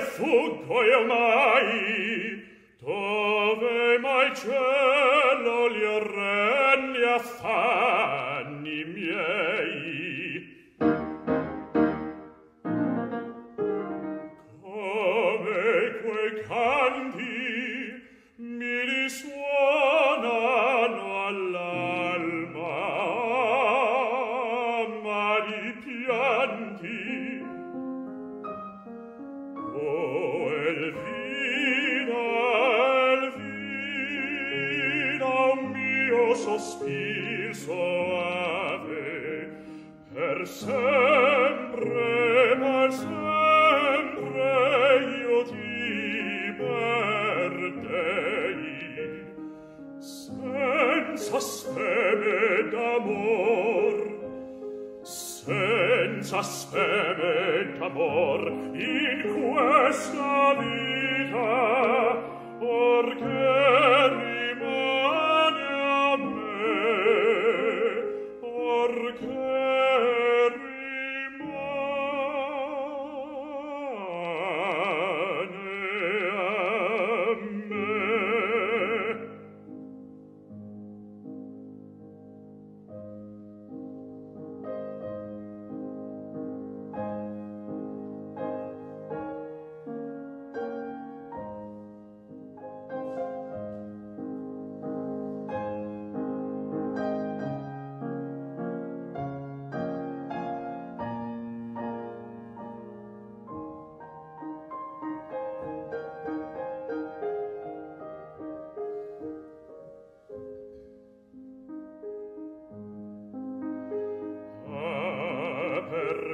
fuggo io mai dove mai cielo li orrendi a sospir soave per sempre per sempre io ti perdei. Senza speme d'amor senza speme d'amor in questa vita orché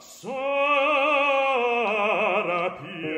sarà pie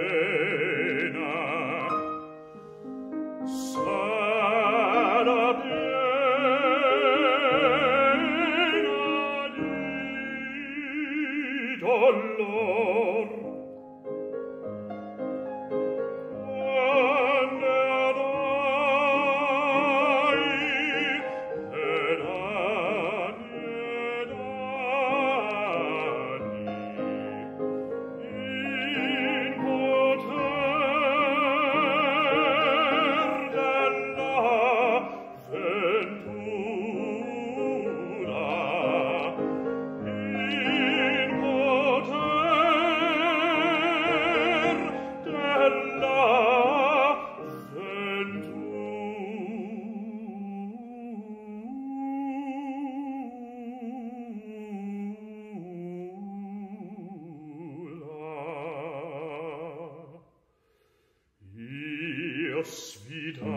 svidai,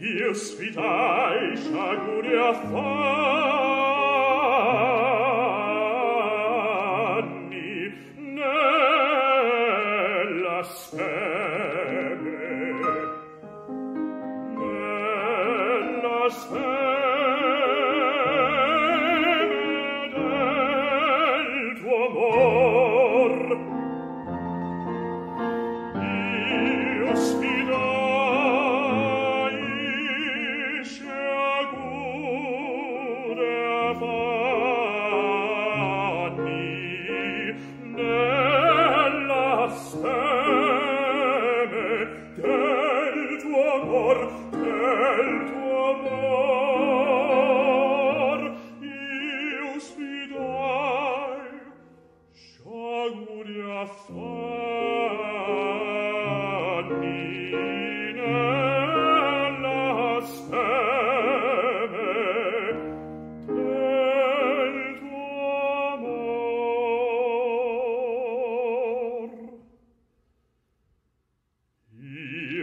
io sfidai sciaguri fai,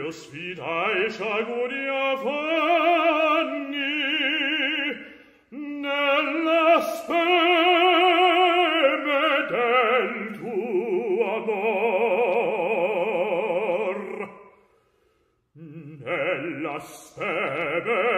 lo sfida e sciaguria fanni nella speme del tuo amor. Nella speme